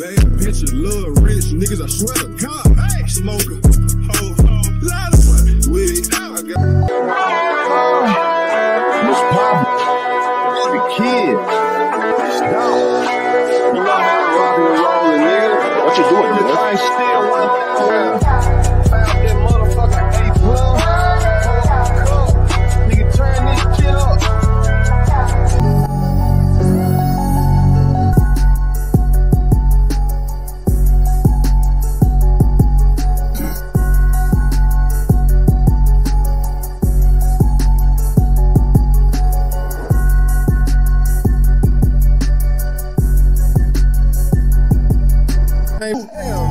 Bad bitches, love rich niggas, I swear to God. Hey, smoker, ho, ho, lot of money. With it, I got. What's poppin'? It's the kid. Stop. You know how to rock and roll, nigga. What you doing, man? thing still. Damn.